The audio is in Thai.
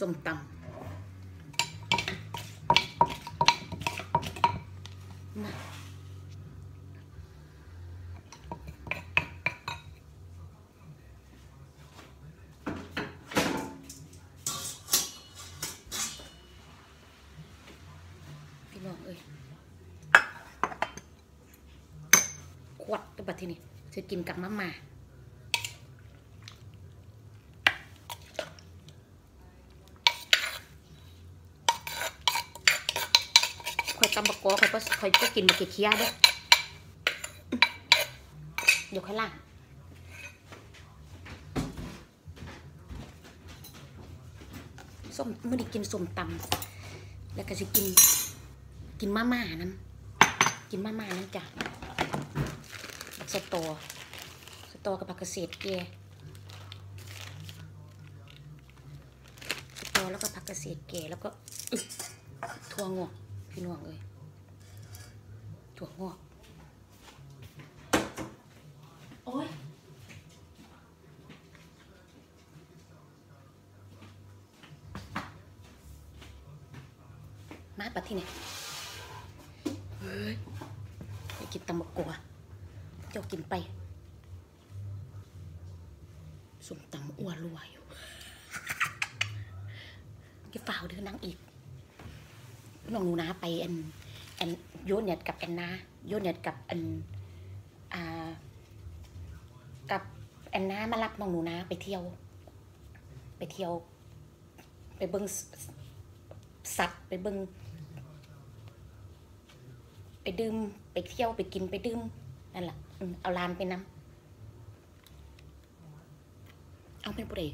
ส้มตำมาพี่น้องเอ้ยขวดตัวบัดทีนี้จะกินกับมะม่า ข่อยตำบักกอข่อยก็ข่อยก็กินบักเคี้ยวเด้อเดี๋ยวค่อยล่างส้มเมื่อนี้กินส้มตำแล้วก็สิกินกินมาม่าน้ำกินมาม่าน้ำจ้ะสตอสตอกับผักเกษตรแกสตอแล้วก็ผักเกษตรแกแล้วก็ถั่วงอก พี่น้องเอ้ยถั่วงอกโอ้ยมาปะที่ไหนเฮ้ยไปกินตำบักกัวเจ้ากินไปส้มตำอ้วนรัวอยู่กินฝ่าวเดือนังอีก น้องหนูนาไปอันอันโยนเน็ตกับแอนนาโยนเน็ตกับอันอ่ากับแอนนามารับน้องหนูนาไปเที่ยว ไปเที่ยว ไปเบิ้งสัตว์ไปเบิ้งไปดื่มไปเที่ยวไปกินไปดื่มนั่นแหละเอาลานไปนำเอาเป็นผู้ใด